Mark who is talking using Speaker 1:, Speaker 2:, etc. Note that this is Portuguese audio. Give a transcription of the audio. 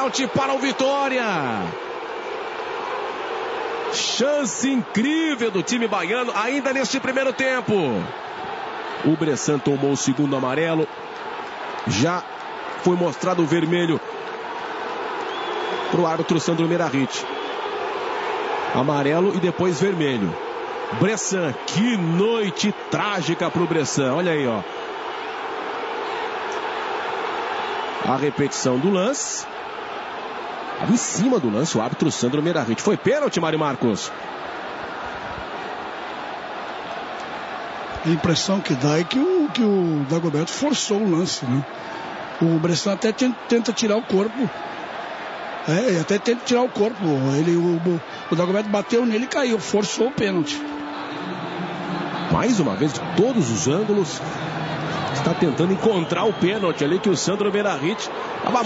Speaker 1: pênalti para o Vitória. Chance incrível do time baiano ainda neste primeiro tempo. O Bressan tomou o segundo amarelo. Já foi mostrado o vermelho para o árbitro Sandro Merahit. Amarelo e depois vermelho. Bressan, que noite trágica para o Bressan. Olha aí, ó. A repetição do lance. Em cima do lance, o árbitro Sandro Merahit. Foi pênalti, Mário Marcos.
Speaker 2: A impressão que dá é que o, que o Dagoberto forçou o lance, né? O Bressan até tenta tirar o corpo. É, até tenta tirar o corpo. Ele, o, o Dagoberto bateu nele e caiu, forçou o pênalti.
Speaker 1: Mais uma vez, de todos os ângulos, está tentando encontrar o pênalti ali que o Sandro Merahit estava